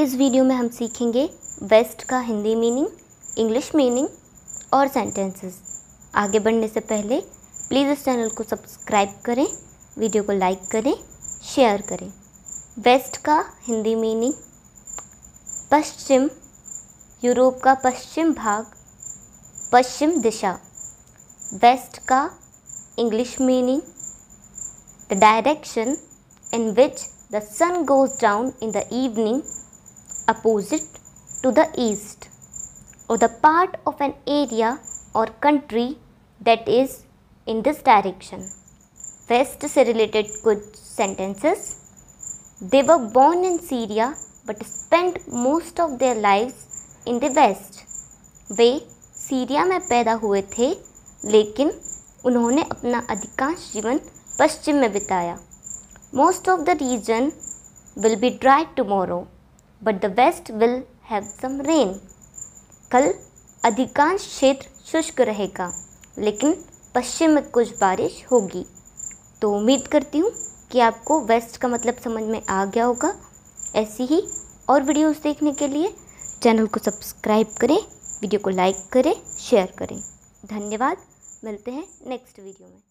इस वीडियो में हम सीखेंगे वेस्ट का हिंदी मीनिंग, इंग्लिश मीनिंग और सेंटेंसेस आगे बढ़ने से पहले प्लीज़ इस चैनल को सब्सक्राइब करें वीडियो को लाइक करें शेयर करें। वेस्ट का हिंदी मीनिंग, पश्चिम, यूरोप का पश्चिम भाग, पश्चिम दिशा। वेस्ट का English meaning the direction in which the sun goes down in the evening opposite to the east or the part of an area or country that is in this direction. West से related कुछ sentences. They were born in Syria but spent most of their lives in the west. वे Syria में पैदा हुए थे लेकिन उन्होंने अपना अधिकांश जीवन पश्चिम में बिताया Most of the region will be dry tomorrow, but the west will have some rain. कल अधिकांश क्षेत्र शुष्क रहेगा, लेकिन पश्चिम में कुछ बारिश होगी। तो उम्मीद करती हूँ कि आपको वेस्ट का मतलब समझ में आ गया होगा। ऐसी ही और वीडियोस देखने के लिए चैनल को सब्सक्राइब करें वीडियो को लाइक करें शेयर करें। धन्यवाद, मिलते हैं नेक्स्ट वीडियो में।